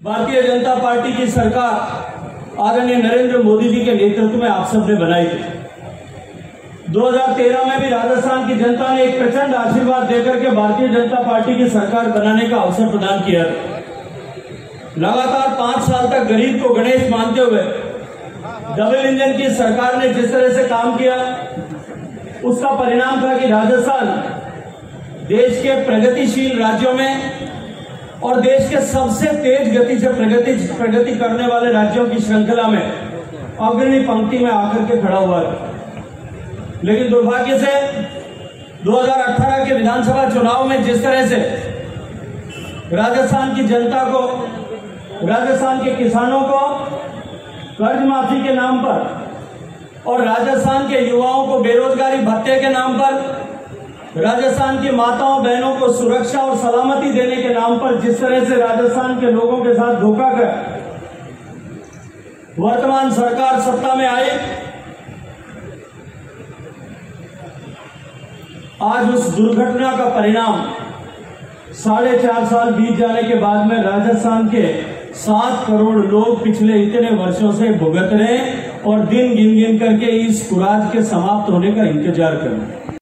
Bharatiya Janata party की सरकार आदरणीय नरेंद्र मोदी जी के नेतृत्व में आप सबने बनाई थी। 2013 में भी राजस्थान की जनता ने एक प्रचंड आशीर्वाद देकर के भारतीय जनता पार्टी की सरकार बनाने का अवसर प्रदान किया। लगातार पाँच साल तक गरीब को गणेश मानते हुए डबल इंजन की सरकार ने जिस तरह से काम किया, उसका परिणाम था कि राजस्थान देश के प्रगतिशील राज्यों में और देश के सबसे तेज गति से प्रगति प्रगति करने वाले राज्यों की श्रृंखला में अग्रणी पंक्ति में आकर के खड़ा हुआ है। लेकिन दुर्भाग्य से 2018 के विधानसभा चुनाव में जिस तरह से राजस्थान की जनता को, राजस्थान के किसानों को कर्ज माफ़ी के नाम पर और राजस्थान के युवाओं को बेरोजगारी भत्ते के नाम पर राजस्थान की माताओं, बहनों को सुरक्षा और सलामती देने के नाम पर जिस तरह से राजस्थान के लोगों के साथ धोखा कर वर्तमान सरकार सत्ता में आई, आज उस दुर्घटना का परिणाम साढ़े चार साल बीत जाने के बाद में राजस्थान के सात करोड़ लोग पिछले इतने वर्षों से भुगत रहे और दिन गिन गिन करके इस कुराज के समाप्त होने का इंतज़ार कर रहे हैं।